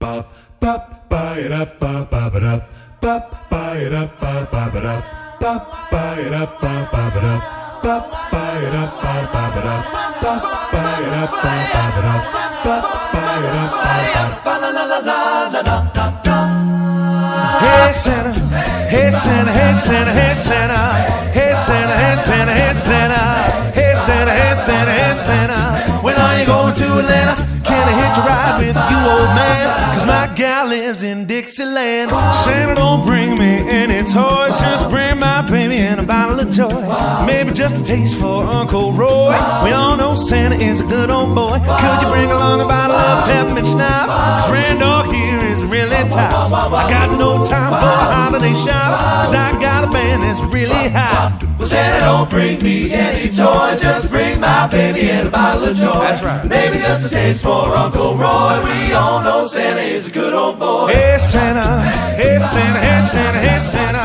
Bop, bop, buy it up, bop, bop it up. Bop, buy it up, bop, bop it up. Bop, buy it up, bop, bop it up. Bop, buy it up, bop, bop it up. Bop, buy it up, bop, bop it up. Bop, buy it up, bop, bop it up. Hey Santa, hey Santa, hey Santa, hey Santa, hey Santa, hey Santa, hey Santa, hey Santa, hey Santa, hey Santa. When are you going to Atlanta? Can I hitch a ride with you, old man? Cause my gal lives in Dixieland. Santa, don't bring me any toys, just bring my baby and a bottle of joy. Maybe just a taste for Uncle Roy. We all know Santa is a good old boy. Could you bring along a bottle of peppermint schnapps? Cause Randall here is really tops. I got no time for holiday shops, cause I got a band that's really hot. Well, Santa, don't bring me any toys, just bring my baby and a bottle of joy. That's right. Maybe just a taste for Uncle Roy. We all know Santa is a good old boy. Hey Santa, hey Santa, hey Santa, hey Santa,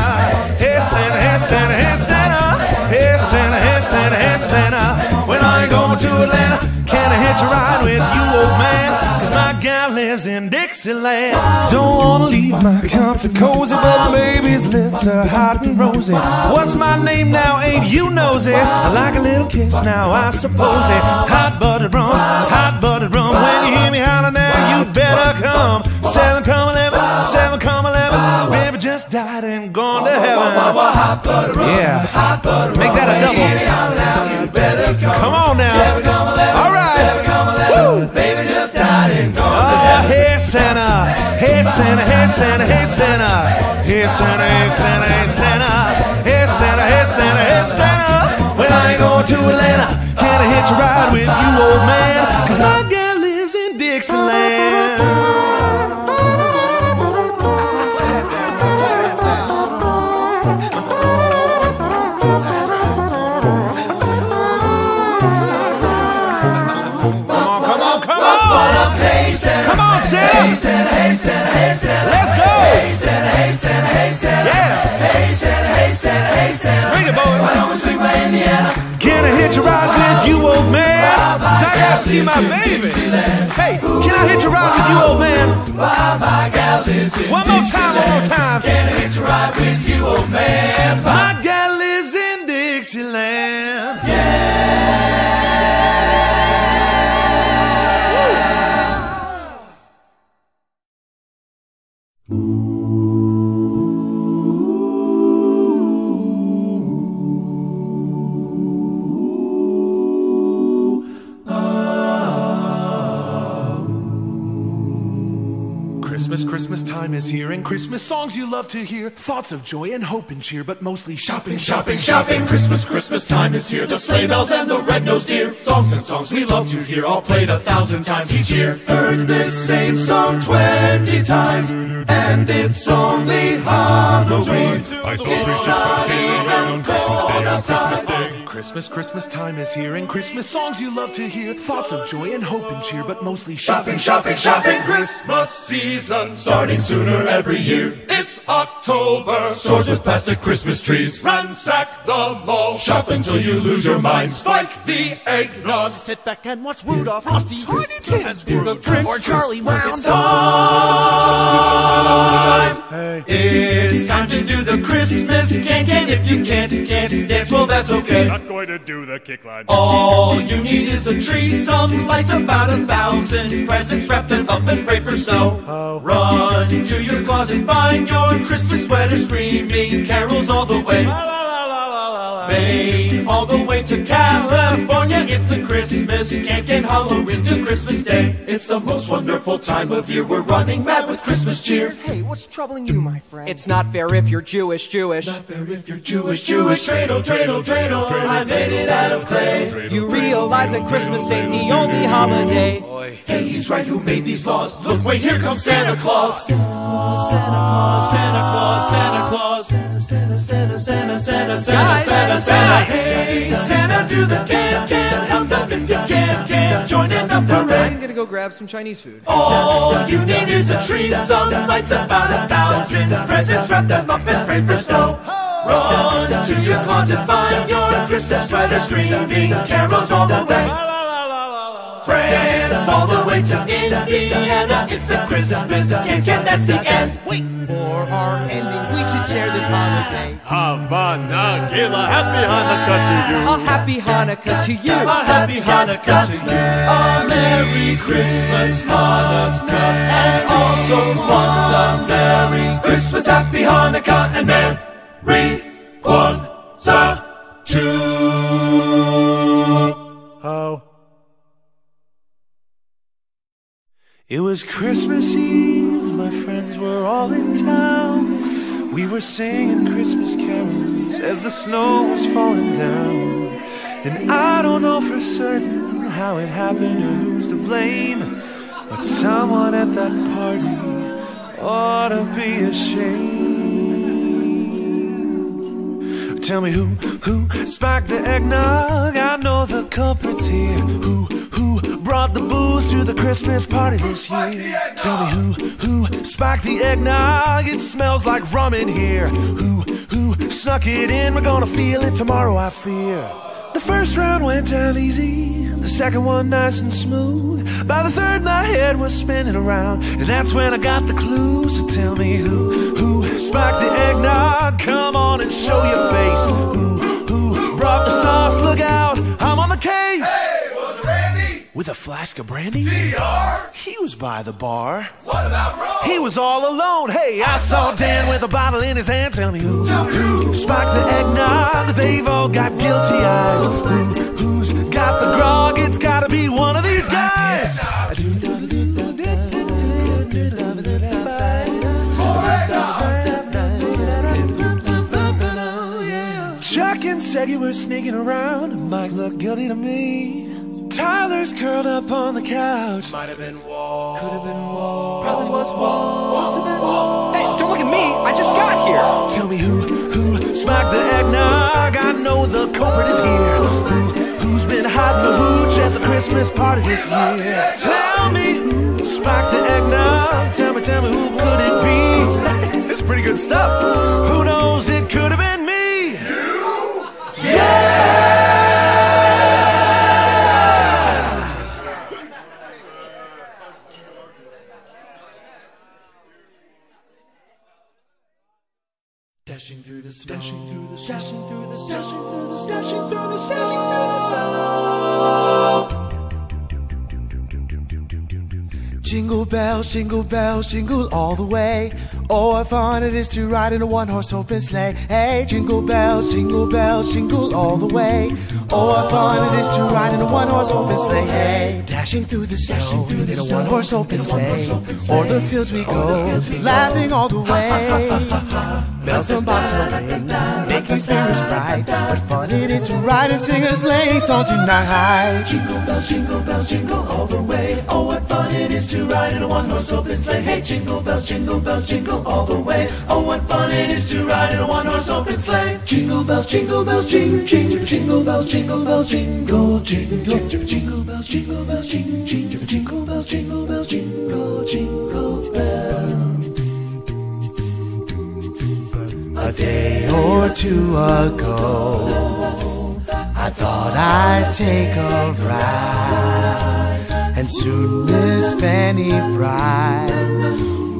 hey Santa, hey Santa, hey Santa, hey Santa, hey Santa, hey Santa. When you going to Atlanta? Can I hitch a ride with you, old man? Cause my gal lives in Dixieland. Don't wanna leave my comfort cozy, but the baby's lips are hot and rosy. What's my name now? Ain't you nosy? I like a little kiss now, I suppose it. Hot buttered rum, hot me holler now, you better come. Seven come eleven, seven come eleven. Baby just died and gone to heaven. Hot butter rum, Yeah. Make that a double. Baby, out now, you better come. On now. Seven come eleven, All right. seven. Baby just died and gone to Oh, heaven. hey Santa, hey Santa, hey Santa, hey Santa, hey Santa, hey Santa, hey Santa, hey Santa, hey Santa, hey Santa. When I ain't going to Atlanta, can I hitch a ride with you, old man? Cause my up, hey Santa? Come on, Santa! Hey Santa, hey Santa. Let's go! Hey Santa, hey Santa, hey Santa. Yeah! Hey Santa, hey Santa, hey Santa. Swing it, boy! Why don't we swing by Indiana? Can I hitch a ride with you, old man? Gotta see my baby. Hey, can I hitch a ride with you, old man? Why my gal lives in One more time, one more time. Can I hitch a ride with you, old man? My gal lives in Dixieland. Time is here, and Christmas songs you love to hear. Thoughts of joy and hope and cheer, but mostly shopping, Shopping, shopping, Christmas, Christmas time is here. The sleigh bells and the red-nosed deer. Songs and songs we love to hear, all played a thousand times each year. Heard this same song twenty times, and it's only Halloween. I saw It's not even cold outside. Christmas Christmas, time is here, and Christmas songs you love to hear. Thoughts of joy and hope and cheer, but mostly Shopping, shopping. shopping, Christmas season starting sooner every year. It's October. Stores with plastic Christmas trees. Ransack the mall. Shop until you lose your mind. Spike the eggnog. Sit back and watch Rudolph, Frosty, Tiny the trick, or Charlie Brown. It's time. It's time to do the Christmas can can. If you can't, can't dance, well that's okay. Going to do the kick line. All you need is a tree, some lights, about a thousand presents, wrapped up and pray for snow. Run to your closet, find your Christmas sweater, screaming carols all the way. Maine, all the way to California, it's the Christmas can't get Halloween to Christmas Day. It's the most wonderful time of year. We're running mad with Christmas cheer. Hey, what's troubling you, my friend? It's not fair if you're Jewish, Jewish. Not fair if you're Jewish, Jewish. Dreidel, dreidel, dreidel. I made it out of clay. You realize that Christmas ain't the only holiday. Hey, he's right. Who made these laws? Look, wait, here comes Santa Claus. Santa Claus, Santa Claus, Santa Claus, Santa Claus. Santa, Santa, Santa, Santa, Santa, Santa, Santa, Santa. Hey, Santa, do the can, can. Help them if you can, can. Join in the parade. I'm gonna go grab some Chinese food. All you need is a tree, some lights, about a thousand presents. Wrap them up and pray for snow. Run to your closet, find your Christmas sweater, screaming carols all the way. France, all the way to Indiana. It's the Christmas cake, and that's the end. Wait, for our ending, we should share this holiday. Hava Nagila, happy Hanukkah to you. A happy Hanukkah to you. A happy Hanukkah to you. A Merry Christmas, Hanukkah, and also Kwanzaa. Merry Christmas, Happy Hanukkah, and Merry Kwanzaa too. It was Christmas Eve, my friends were all in town. We were singing Christmas carols as the snow was falling down. And I don't know for certain how it happened or who's to blame, but someone at that party ought to be ashamed. Tell me who, who spiked the eggnog? I know the culprit's here. To the Christmas party this year? Tell me who, who spiked the eggnog? It smells like rum in here. Who, who snuck it in? We're gonna feel it tomorrow, I fear. The first round went down easy, the second one nice and smooth. By the third, my head was spinning around, and that's when I got the clue. So tell me who, who spiked the eggnog? Come on With a flask of brandy? He was by the bar. What about Rome? He was all alone. Hey, I saw Dan with a bottle in his hand. Tell me who, who spiked the eggnog? They've all got guilty eyes. Who, who's got the grog? It's gotta be one of these guys. Chuck and said you were sneaking around. Mike looked guilty to me. Tyler's curled up on the couch. Might have been Wall. Could have been Wall. Probably was Wall. Must have been Wall. Hey, don't look at me. I just got here. Tell me who, who smacked the eggnog? I know the culprit is here. Who, who's been hiding the hooch at the Christmas party this year? Tell me who smacked the eggnog? Tell me, tell me who could it be? it's pretty good stuff. Who knows? Dashing through the snow. Dashing through the snow. Dashing through the dashing through the dashing through the dashing through the snow. Jingle bells, jingle bells, jingle all the way. Oh, what fun it is to ride in a one horse open sleigh. Hey, jingle bells, jingle bells, jingle all the way. Oh, what fun it is to ride in a one horse open sleigh. Hey, dashing through the snow in a one horse open sleigh. O'er the fields we go, laughing all the way. Bells and bobtail ring, making spirits bright. What fun it is to ride and sing a sleigh song tonight. Jingle bells, jingle bells, jingle all the way. Oh, what fun it is to ride in a one-horse open sleigh. Hey, jingle bells, jingle bells, jingle all the way. Oh, what fun it is to ride in a one-horse open sleigh. Jingle bells, jingle bells, jing, jing, jingle bells, jingle bells, jingle, jingle, jingle bells, jingle bells, jing, jing, jingle bells, jingle bells, jingle, jingle bells. A day or two ago, I thought I'd take a ride, and soon Miss Fanny Bright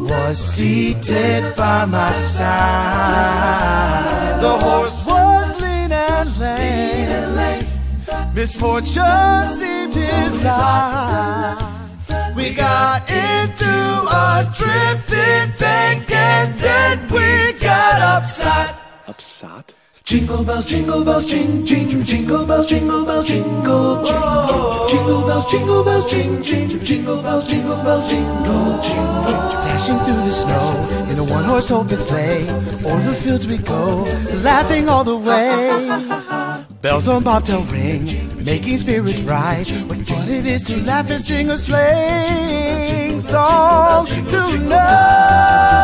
was seated by my side. The horse misfortune seemed his life. We got into a drifting bank and then we got upside. Jingle bells, jingle bells, jing, jing, jingle bells, jingle bells, jingle, jingle, jingle bells, jingle bells, jing, jing, jingle bells, jingle bells, jingle, jingle. Dashing through the snow in a one horse open sleigh. O'er the fields we go, laughing all the way. Bells on bobtail ring, making spirits bright. What fun it is to laugh and sing a sleighing song tonight.